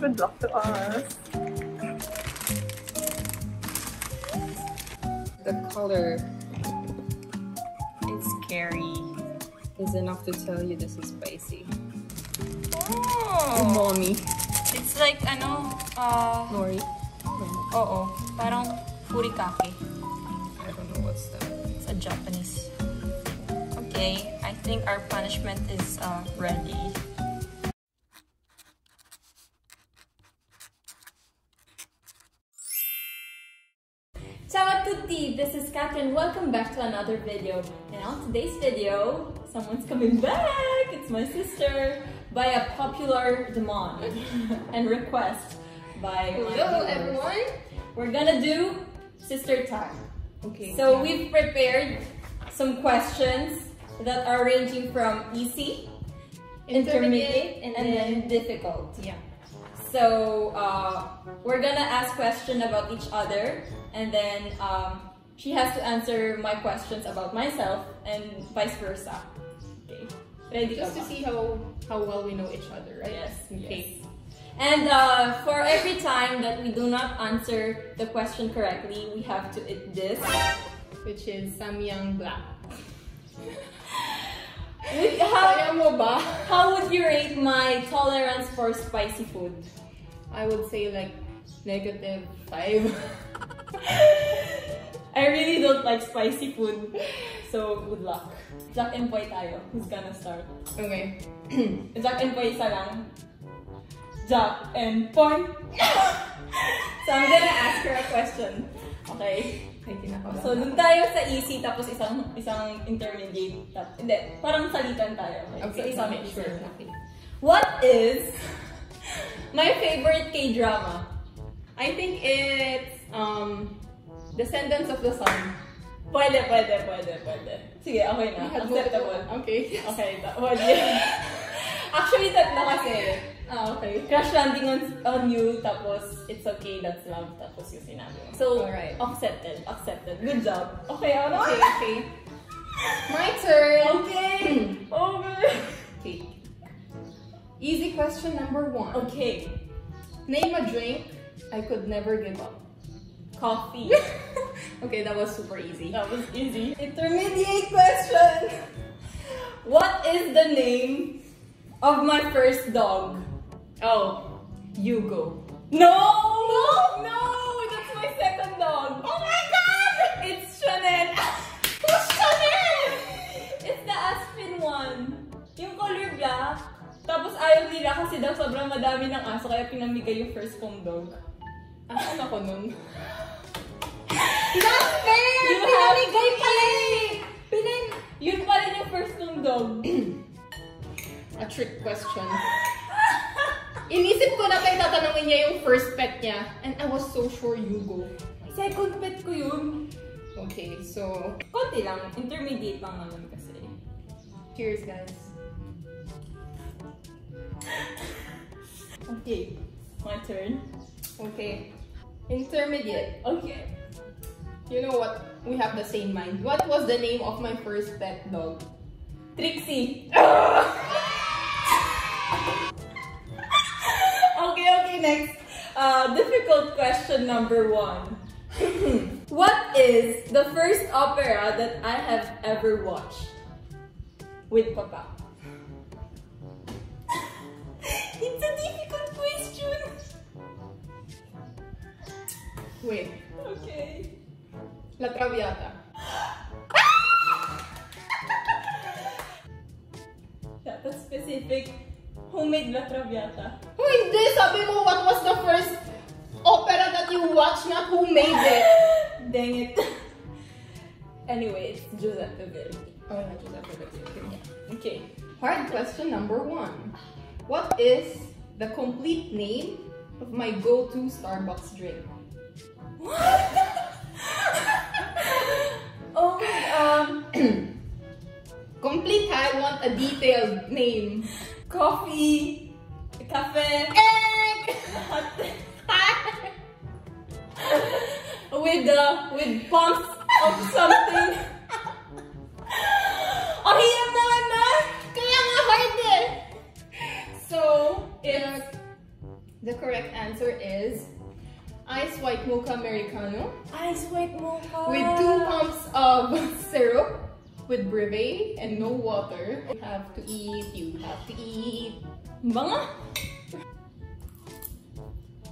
Good luck to us. The color It's scary. is enough to tell you this is spicy. Oh! Mommy. It's like, ano, uh, Nori. oo, parang furikake. I don't know what's that. It's a Japanese. Okay, I think our punishment is uh, ready. Catherine. Welcome back to another video. And on today's video, someone's coming back! It's my sister by a popular demand and request by Hello, everyone. We're gonna do sister time. Okay. So we've prepared some questions that are ranging from easy, intermediate, and, then difficult. yeah. So uh, we're gonna ask questions about each other, and then um, she has to answer my questions about myself, and vice versa. Okay, ready Just to see how how well we know each other, right? Yes. Okay. yes. And uh, for every time that we do not answer the question correctly, we have to eat this. Which is Samyang Black. How, mo ba? how would you rate my tolerance for spicy food? I would say like negative five. I really don't like spicy food. So, good luck. Jack and Poy tayo. Who's gonna start? okay. Jack and Poy isa lang. Jack and Poy. so, I'm gonna ask her a question. Okay? So, dun tayo sa easy, tapos isang isang intermediate. Tap, hindi, parang salitan tayo. Okay? Okay, so, isang okay, sure. Okay. What is my favorite K-drama? I think it's um Descendants of the Sun. Pwede, pwede, pwede, pwede. Sige, okay na. Acceptable. Okay. Okay. Yeah. Actually, tatlo kasi. Ah, okay. Crash Landing on, on You, tapos it's okay, that's love, tapos yung sinabi mo. So, Alright. accepted, accepted. Good job. Okay, ako na. Okay, okay. My turn. Okay. Okay. Okay. Easy question number one. Okay. Name a drink I could never give up. Coffee. okay, that was super easy. That was easy. Intermediate question. What is the name of my first dog? Oh, Hugo. No! No! No! That's my second dog. Oh my god! It's Chanel. Who's Chanel? It's the Aspin one. Yung color black. Tapos ayaw nila kasi daw sobrang madami ng aso kaya pinamigay yung first kong dog. Asan ako nun? Not fair! You Pinamigay pala eh! Pinan... Yun pa rin yung first kong dog. A trick question. Inisip ko na tayo tatanungin niya yung first pet niya. And I was so sure Yugo. Second pet ko yun. Okay, so Konti lang. Intermediate lang naman kasi. cheers guys. Okay. My turn. Okay. Intermediate. Okay. You know what? We have the same mind. What was the name of my first pet dog? Trixie. okay, okay, next. Uh, difficult question number one. what is the first opera that I have ever watched? With Papa. Okay. La Traviata. Yeah, that's specific. Who made La Traviata. Oh, hindi! Sabi mo, what was the first opera that you watched, not who made it? Dang it. anyway, it's Giuseppe Verdi. Oh, not Giuseppe Verdi. Okay. Okay. Hard question number one. What is the complete name of my go-to Starbucks drink? Oh, um, Complete, I want a detailed name. coffee, cafe, Egg! with uh, with pumps of something. oh, hirap naman na! Kaya nga hard! So, it's The correct answer is ice white mocha americano Ice white mocha. with two pumps of syrup with brevet and no water. You have to eat, you have to eat. Banga.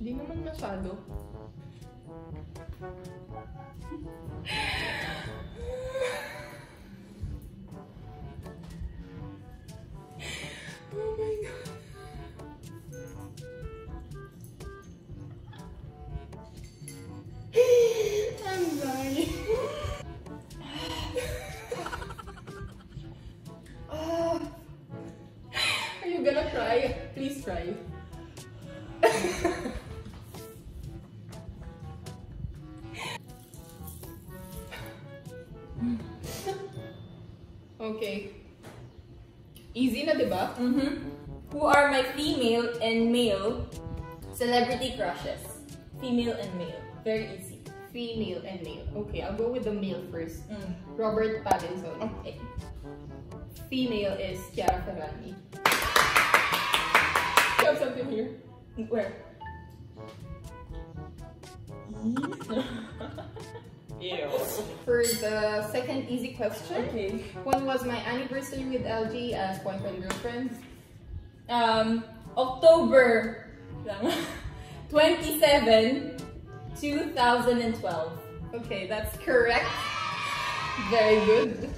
Hindi naman masyado. cry? Please try. okay. Easy na, di ba? Mm-hmm. Who are my female and male celebrity crushes? Female and male. Very easy. Female and male. Okay, I'll go with the male first. Mm. Robert Pattinson. Okay. Female is Chiara Ferragni. You have something here? Where? Ew. For the second easy question, Okay. when was my anniversary with LG as boyfriend girlfriend? Um, October 27, 2012. Okay, that's correct. Very good.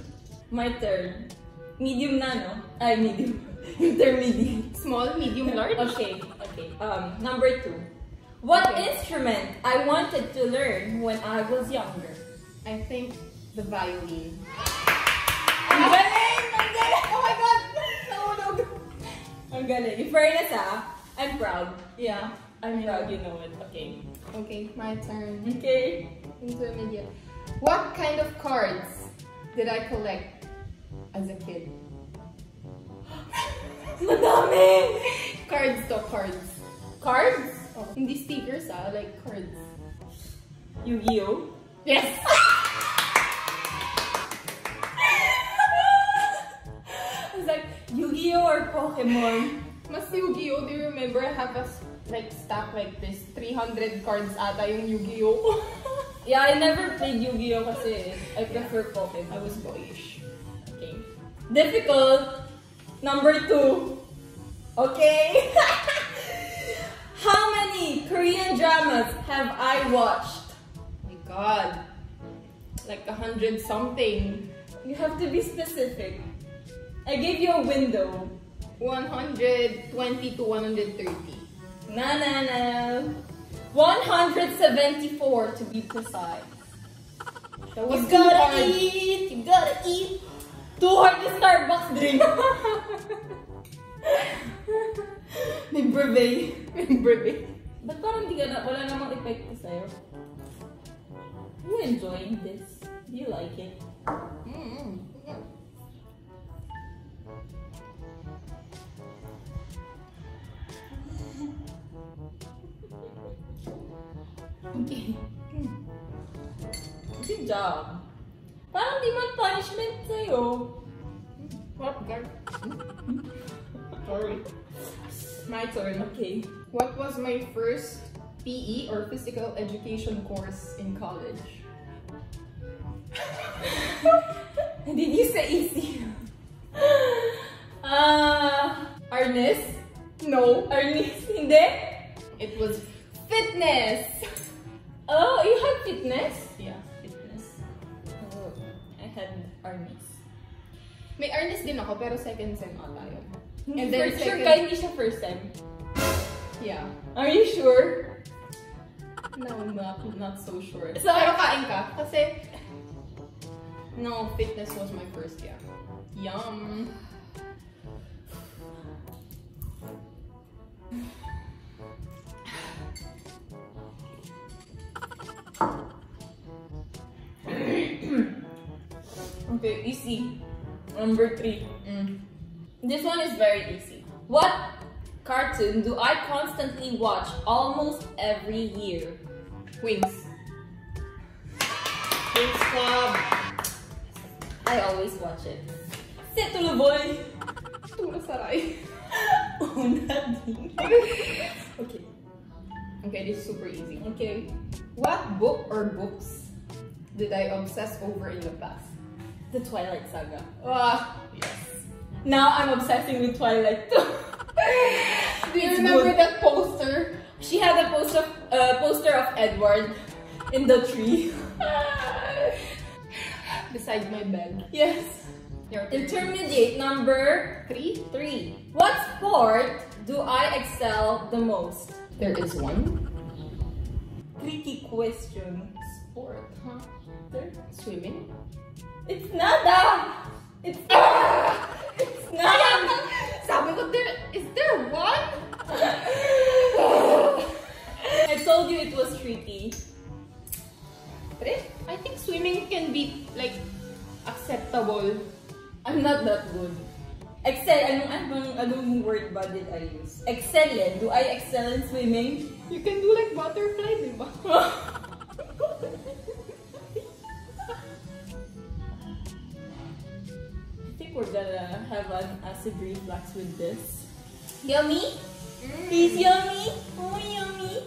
My turn. Medium nano. I medium. Intermediate. Small, medium, large. Okay, okay. Um, number two. What Okay. instrument I wanted to learn when I was younger? I think the violin. Ang galing! Ang galing! Oh my god! Nahulog! Ang galing. In fairness ah, I'm proud. Yeah. I'm proud you know it. Okay. Okay, my turn. Okay. Intermediate. What kind of cards did I collect as a kid? Madami! Cards to cards. Cards? Oh, hindi stickers ah, like cards. Yu-Gi-Oh! Yes! I was like, Yu-Gi-Oh or Pokemon? Mas Yu-Gi-Oh! Do you remember I have a like stack like this? 300 cards ata yung Yu-Gi-Oh! Yeah, I never played Yu-Gi-Oh kasi I prefer Pokemon. I was boyish. Okay. Difficult. Number two. Okay. How many Korean dramas have I watched? Oh my god. Like a hundred something. You have to be specific. I gave you a window. 120 to 130. Na na na. 174 to be precise. That was you gotta hard. eat. You gotta eat. Too hard the Starbucks drink. May breve. Breve. Ba't parang di ka na, wala namang epekto sa'yo? You enjoying this? Do you like it? Mm. Okay. Good job. Parang di man punishment sa'yo. What god? Sorry. My turn. Okay. What was my first PE or physical education course in college? Did you say easy? Ah, Arnis? No. Arnis, hindi? It was fitness. Oh, you had fitness? Yeah, Arnis. May earnest din ako pero second sem ata yun. And then For sure second- ka, hindi siya first time. Yeah. Are you sure? No, not, not so sure. So- pero kain ka kasi no, fitness was my first yeah. Yum. Okay, easy. Number three. Mm. This one is very easy. What cartoon do I constantly watch almost every year? Winx. Winx Club. I always watch it. Sit boy. Tula saray. nothing. okay. Okay, this is super easy. Okay. What book or books did I obsess over in the past? The Twilight Saga. Ah, yes. Now I'm obsessing with Twilight too. Do you It's remember good. that poster? She had a poster, uh, poster of Edward in the tree. Beside my bed. yes. Your. Intermediate number Three? three. What sport do I excel the most? There is one. Tricky question. Sport, huh? There. Swimming? It's nada! It's It's nada! Sabi ko, there, is there one? I told you it was tricky. Pre, I think swimming can be, like, acceptable. I'm not that good. Excel, anong, anong, anong word ba did I use? Excellent. Do I excel in swimming? You can do like butterfly, di ba? we're gonna have an acid reflux with this. Yummy? Is yummy? Oh, yummy.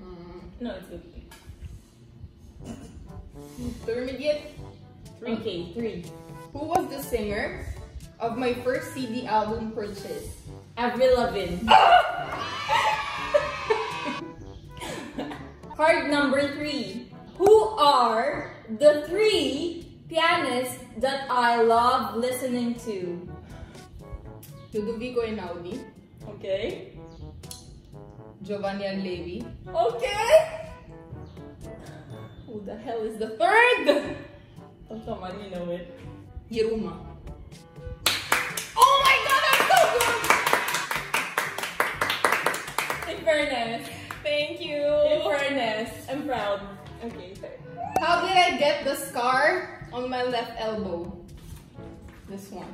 Mm. No, it's okay. Intermediate. Three. Okay, three. Who was the singer of my first CD album purchase? Avril Lavigne. Card number three. Who are the three pianists that I love listening to? Ludovico Einaudi, Okay. Giovanni Allevi, Okay. Who the hell is the third? Oh, come on, you know it. Yiruma. Oh my god, I'm so good! In fairness. Thank you. In fairness. I'm proud. Okay. How did I get the scar on my left elbow? This one.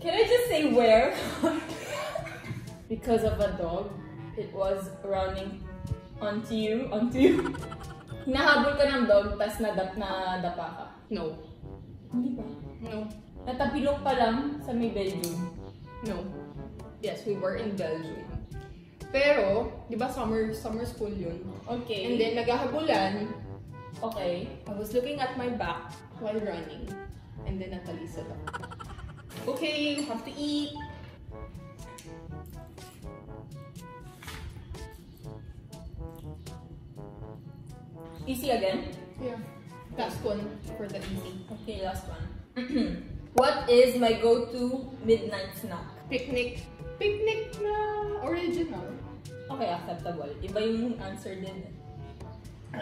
Can I just say where? because of a dog. It was running onto you, onto you. Hinahabol ka ng dog, tas nadap, nadapa ka. No. Hindi ba? No. Natapilok pa lang sa may Belgium. No. Yes, we were in Belgium. Pero, di ba summer summer school yun? Okay. And then, naghahabulan, okay. I was looking at my back while running. And then, natalisod ako. Okay, you have to eat. Easy again? Yeah. Last one for the easy. Okay, last one. what is my go-to midnight snack? Picnic. Picnic na original. Okay, acceptable. Iba yung answer din.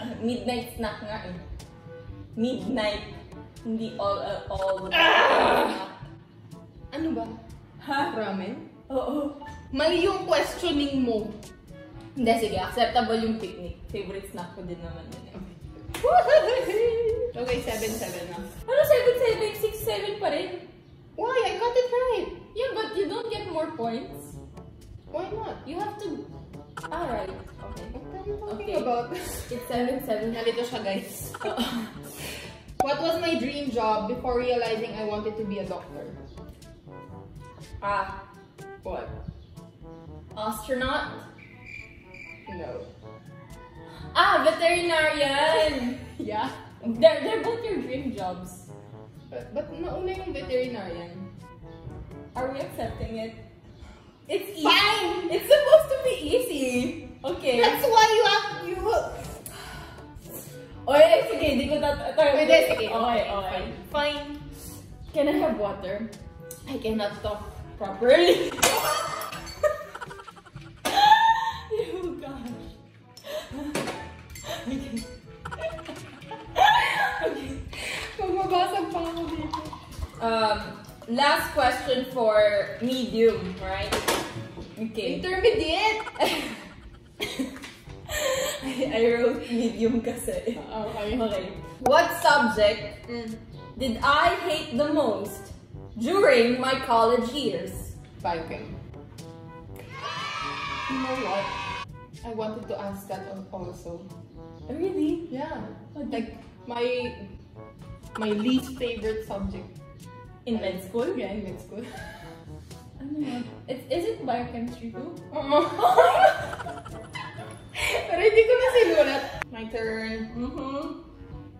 Midnight snack nga eh. Midnight. Hindi all, uh, all. Ano ba? Ha? Ramen? Oo. Mali yung questioning mo. Hindi, sige. Acceptable yung picnic. Favorite snack ko din naman yun eh. okay, 7-7 na. Ano 7, 7, 6, 7 pa rin? Why? I got it right. Yeah, but you don't get more points. Why not? You have to... Alright. Okay. What are you talking Okay. about? It's 7, 7. Nalito siya, guys. What was my dream job before realizing I wanted to be a doctor? Ah. What? Astronaut? No. Ah, veterinarian! Yeah? They're, they're both your dream jobs. But, but nauna yung veterinarian. Are we accepting it? It's easy. Fine! It's supposed to be easy. Okay. That's why you have you. Oh, sige, di ko tat... tat- Pwede, sige. Okay, okay. Fine. Can I have water? I cannot talk properly. last question for medium, right? Okay. Intermediate! I, I wrote medium kasi. Okay. Okay. What subject Mm. did I hate the most during my college years? Biochem. You know what? I wanted to ask that also. Really? Yeah. Like, my my least favorite subject. In med school? Yeah, in med school. Yun? It's, is it biochemistry too? Oo. Pero hindi ko na sinulat. My turn. Mm-hmm.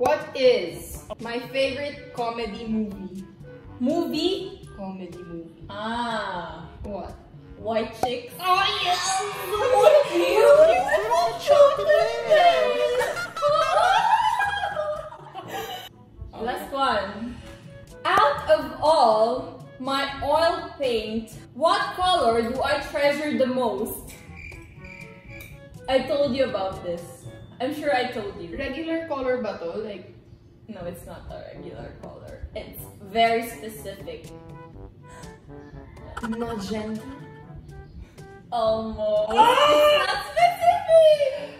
What is my favorite comedy movie? Movie? Comedy movie. Ah. What? White Chicks. Oh, yes! What beautiful Last one. Out of all my oil paint, what color do I treasure the most? I told you about this. I'm sure I told you. Regular color ba to? Like, No, it's not a regular color. It's very specific. magenta? Almost. It's not specific.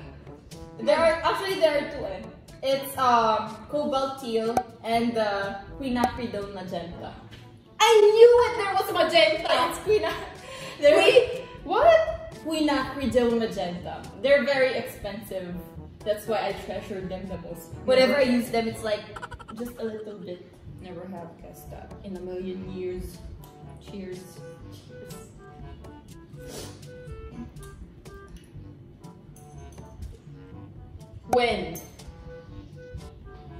There are actually there are two. Eh. It's um cobalt teal and the quinacridone magenta. I knew it! There was magenta! It's quina. They're Wait! What? quinacridone magenta. They're very expensive. That's why I treasure them the most. Whenever I use them, it's like just a little bit. Never have guessed that in a million years. Cheers. Cheers. When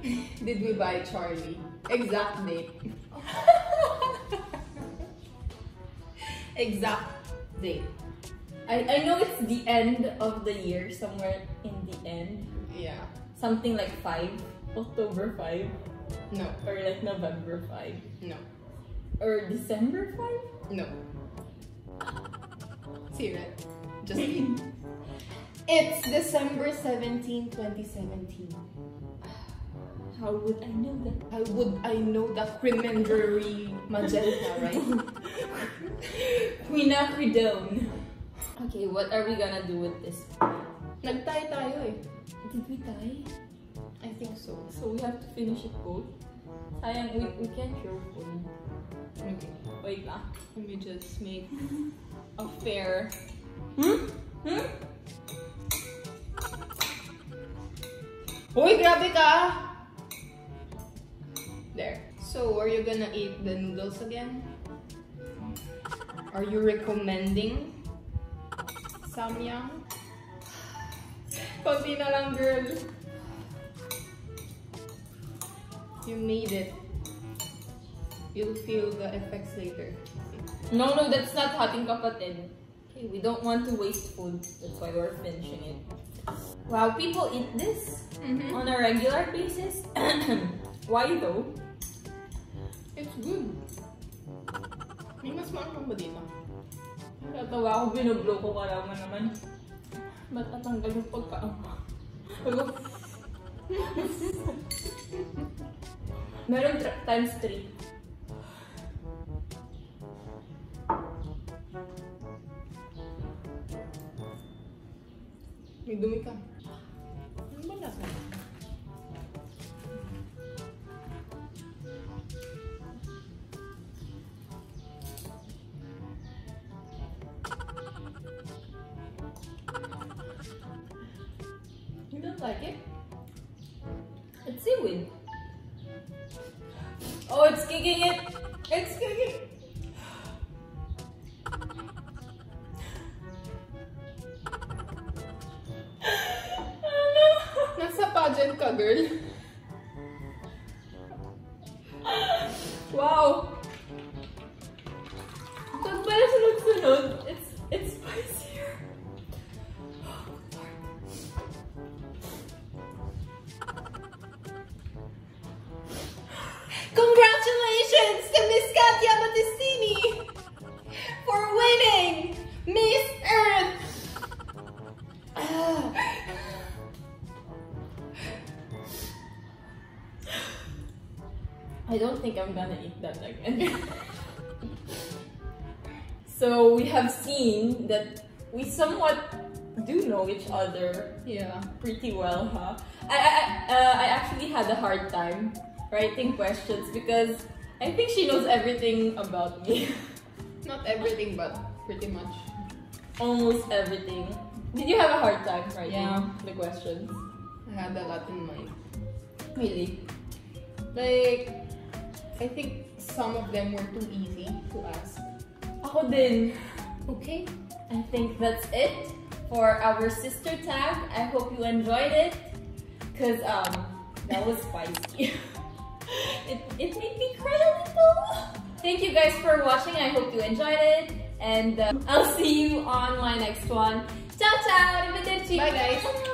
did we buy Charlie? Exact date. exact date. I, I know it's the end of the year, somewhere in the end. Yeah. Something like 5, October 5, No. or like November 5, No. or December 5? No. Secret. Just kidding. It's December 17, 2017. How would I know that? How would I know the cremandry magenta, right? Quinacridone. Okay, what are we gonna do with this? Nagtay tayo eh. Did we tie? I think so. So we have to finish it both? Sayang, we, we can't throw phone. Okay. Wait lang. Let me just make a fair. Hmm? Hmm? Uy, grabe ka! So, are you gonna eat the noodles again? Are you recommending Samyang? Konti na lang, girl. You made it. You'll feel the effects later. No, no, that's not hating kapatid. Okay, we don't want to waste food. That's why we're finishing it. Wow, people eat this Mm-hmm. on a regular basis? why though? It's good. May mas maanong ba dito? Natawa ako, binublow ko kalaman naman. Ba't natanggal yung pagkaama? Meron times 3. May dumi ka. It's seaweed. Oh, it's kicking it! It's kicking Nasa pageant ka, girl. Wow! Pag pala sunod-sunod, I don't think I'm gonna eat that again. so we have seen that we somewhat do know each other Yeah. pretty well, huh? I I, uh, I actually had a hard time writing questions because I think she knows everything about me. Not everything, but pretty much. Almost everything. Did you have a hard time writing Yeah. the questions? I had a lot in mind. Really? Like, I think some of them were too easy to ask. Ako din. Okay. I think that's it for our sister tag. I hope you enjoyed it. Cause um that was spicy. it, it made me cry a little. Thank you guys for watching. I hope you enjoyed it. And uh, I'll see you on my next one. Ciao ciao! Arrivederci! Bye, guys.